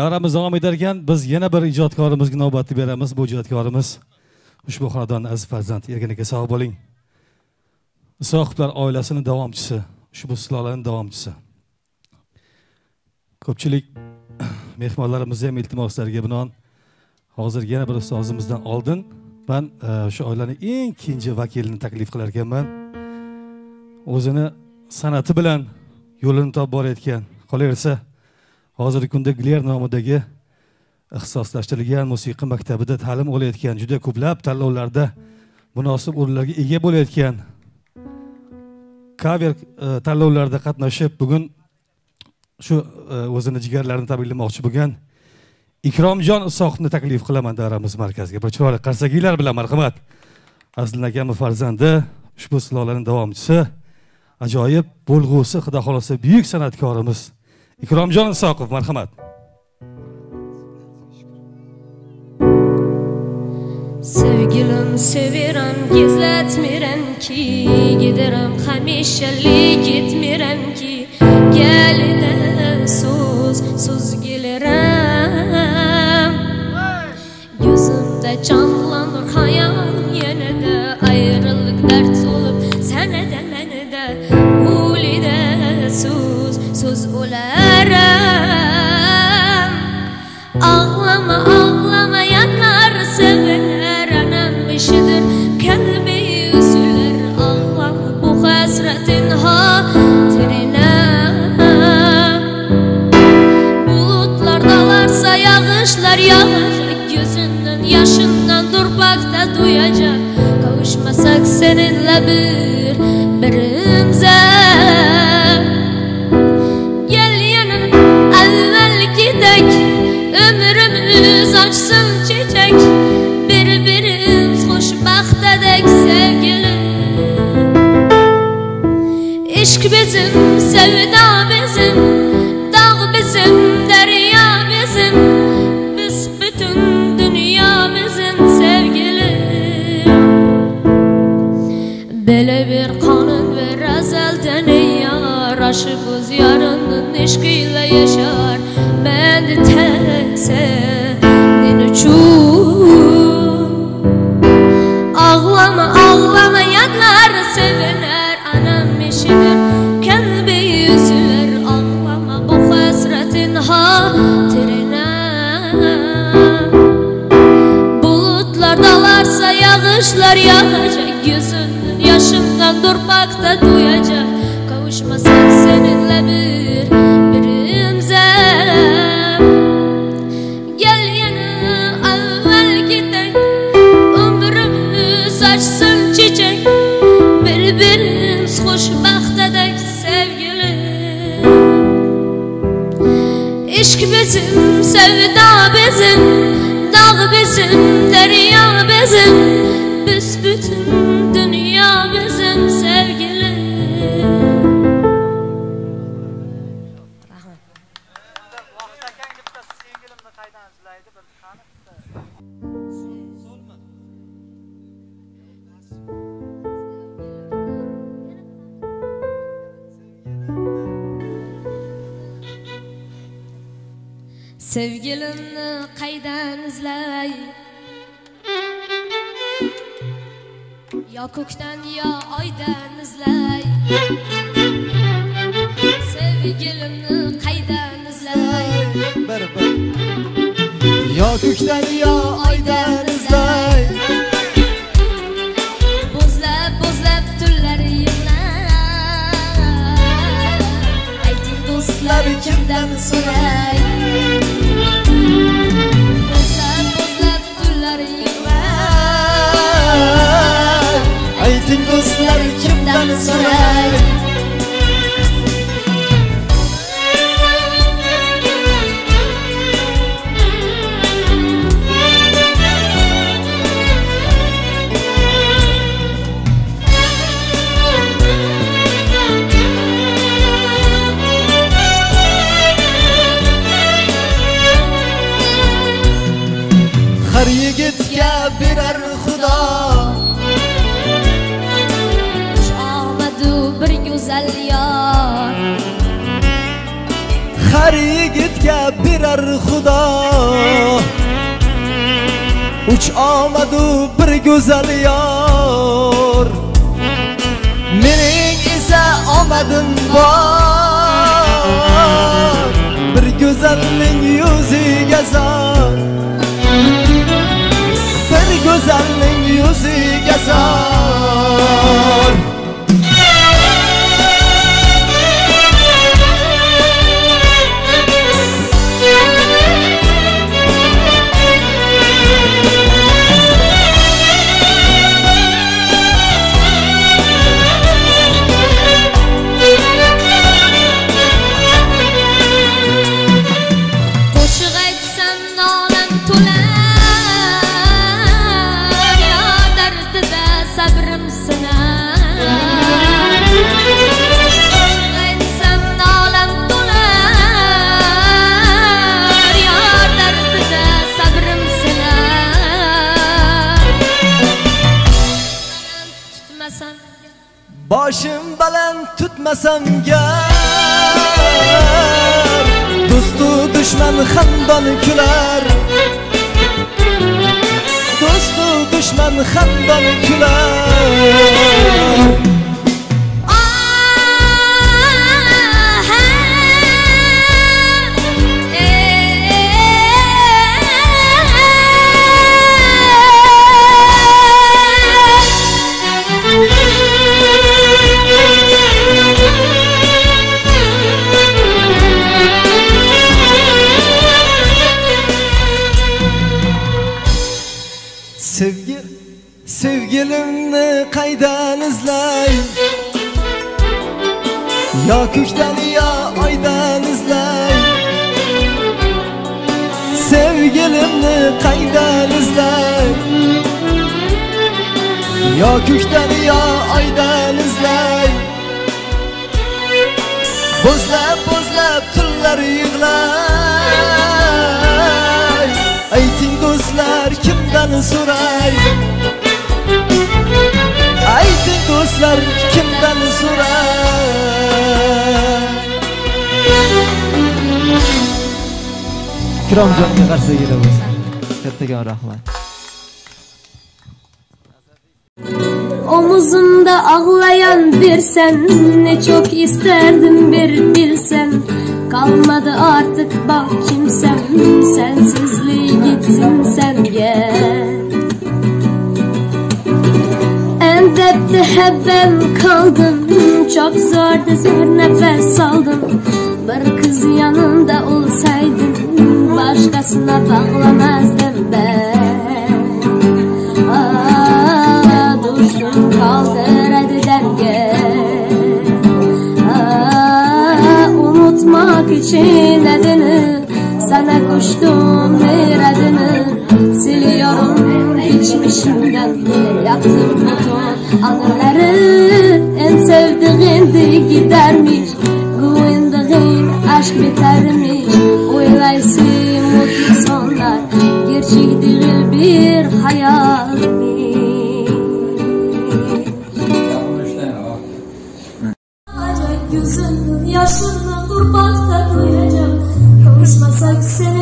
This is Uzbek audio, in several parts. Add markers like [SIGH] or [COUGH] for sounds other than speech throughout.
davramiz davom etar ekan biz yana bir ijodkorimizga navbatni beramiz. Bu ijodkorimiz ushbu xonadonni aziz farzand erkin aka sog' bo'ling. Isoqovlar oilasini davomchisi ushbu sulolani davomchisi. Ko'pchilik [CLEARS THROAT] mehmonlarimizni ham iltimoslariga binoan hozir yana bir ustozimizdan oldin man e, o'sha oilani eng kenja vakilini taklif qilar ekanman o'zini san'ati bilan yo'lini topib borayotgan. Qolaversa hozirgi kunda gler nomidagi ixtisoslashtirilgan musiqa maktabida ta'lim olayotgan juda ko'plab tanlovlarda munosib o'rinlarga ega bo'layotgan kaver e, tanlovlarida qatnashib bugun shu e, o'zini jigarlarini tabriklamoqchi bo'lgan ikromjon isoqovni taklif qilaman davramiz markaziga. Bir chiroyli qarsakinglar bilan marhamat. Azlin akamni farzandi ushbu sulolaning davomchisi ajoyib bo'lg'usi xudo xohlasa buyuk san'atkorimiz. ikromjon isoqov marhamat sevgilim severam gezlatmiram ki gideram hamisha li seninle bir birimize. Gel yana evvel gidek Ömrümüz açsın çiçek. Birbirimiz hoşbaxt edek sevgilim. İşk bizim, sevda yar Aşığımız yarının işkiyle yaşar. Ben de tek senin için Ağlama ağlama yanlar sevinler Anam işidir kalbi yüzüler Ağlama bu hasretin hatırına Bulutlar dalarsa yağışlar yağacak. Yüzünün yaşından durmakta duyacak. Kavuşmasak seninle bir birimize Gel yana evvel gidelim Ömrümüz açsın çiçek. Birbirimiz hoşbaxt edek sevgilim. İşk bizim, sevda bizim Dağ bizim, derya bizim. Biz bütün Sevgilimni qaydan izlay? Yo ko'kdan yo oydan izlay. Sevgilimni qaydan izlay? Bir bir. Yo ko'kdan yo oydan izlay. Bo'zlab bo'zlab Ayting do'stlar kimdan so'ray soledad. Omadu bir go'zal yor mening esa omadim bor bir go'zalning yuziga zor. Bir go'zalning yuziga zor. Boshim baland tutmasam gar do'stu dushman xandon kular. Do'stu dushman xandon kular. Yo ko'kdan yo oydan izlay. Sevgilimni qaydan izlay? Yo ko'kdan yo oydan izlay. Bo'zlab bo'zlab tunlar yig'lay. Ayting do'stlar kimdan so'ray? İkromjonga qarsa kelamiz kattakon rahmat Omuzumda ağlayan bir sen Ne çok isterdim bir bilsen. Kalmadı artık bak kimsem Sensizliği gitsin sen gel. Endepte hep ben kaldım Çok zordu zor nefes aldım. Bir kız yanında olsaydın Başkasına bağlamazdım ben. Aa, Dursun kaldır hadi denge Aa, Unutmak için adını Sana koştum her adını Siliyorum. Geçmişimden Yaktım bütün anıları like cinnamon.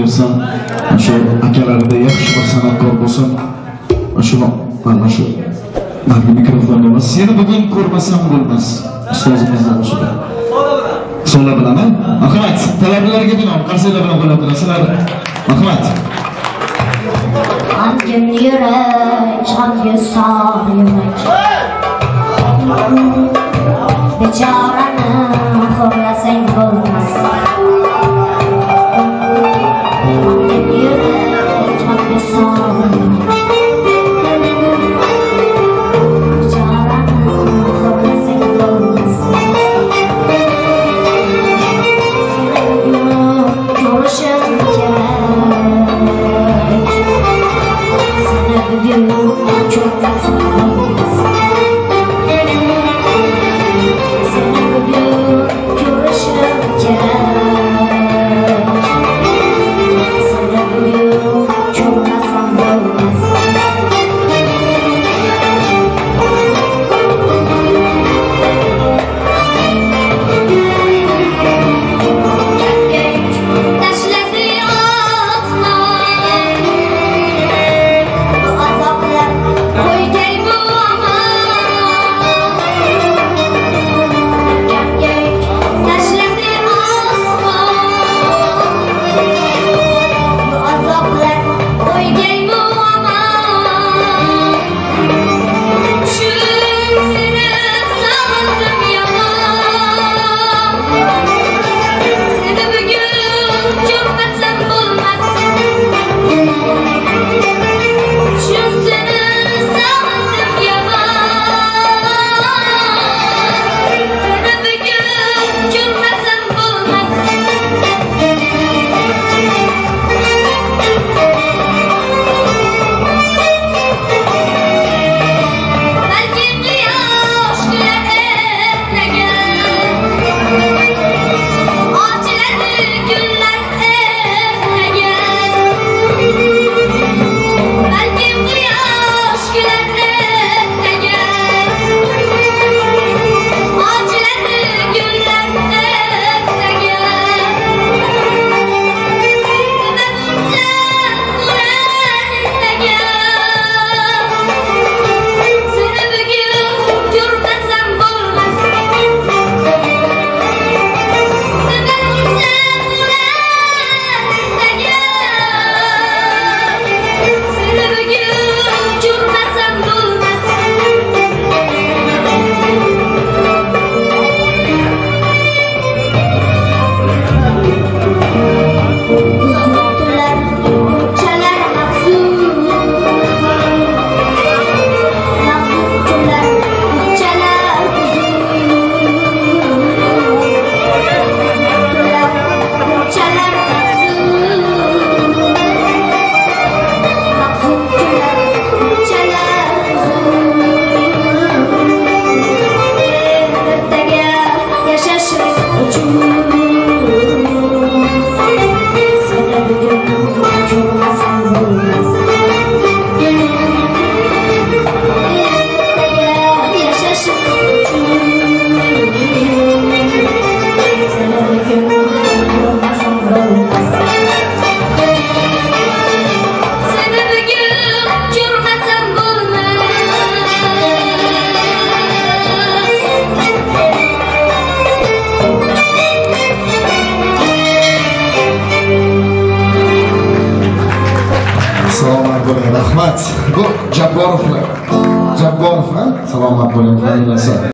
bersin o'sha akalarida yaxshi bir san'atkor bo'lsin shuni mana shu narigi mikrofon emas seni bugun ko'rmasam bo'lmas ustozimizni boshida so'la bilaman. Marhamat talablarga binoan qarsaklar bilan qo'llab sizlar rahmat g'amgin yurak jonga sog' yurak. Bechorani xo'rlasang bo'lmas.